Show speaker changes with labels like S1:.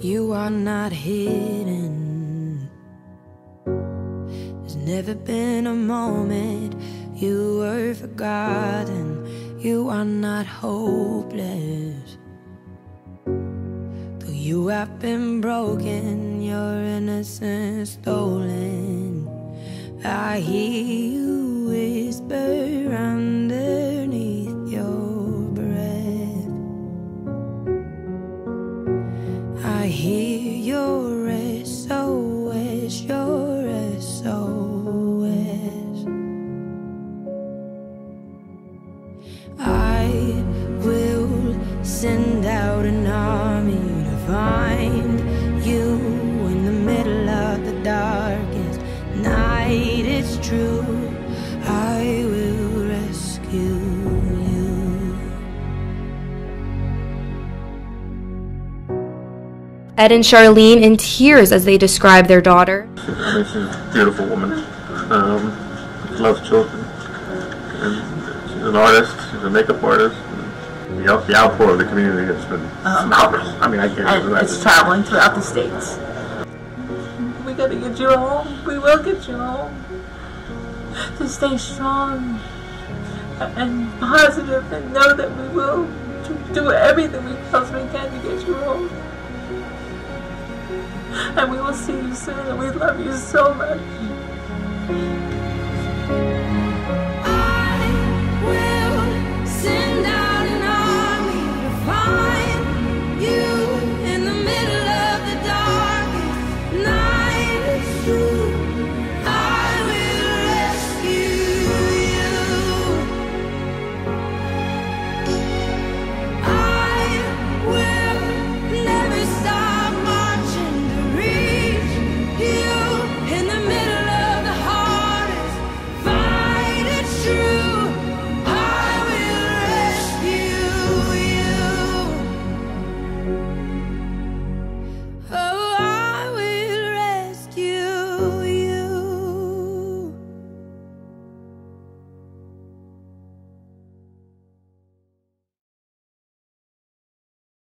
S1: You are not hidden. There's never been a moment you were forgotten. You are not hopeless. Though you have been broken, your innocence stolen. I hear you whisper hear your SOS, your SOS. I will send out an army to find you in the middle of the darkest night. It's true, I will rescue
S2: Ed and Charlene in tears as they describe their daughter.
S3: She's a beautiful woman. Um, loves children. And she's an artist. She's a makeup artist. The, out- the outpour of the community has been phenomenal. I mean, I can't
S4: and
S3: imagine.
S4: it's traveling throughout the states. We gotta get you home. We will get you home. To stay strong and positive and know that we will do everything we possibly can to get you home. And we will see you soon we love you so much.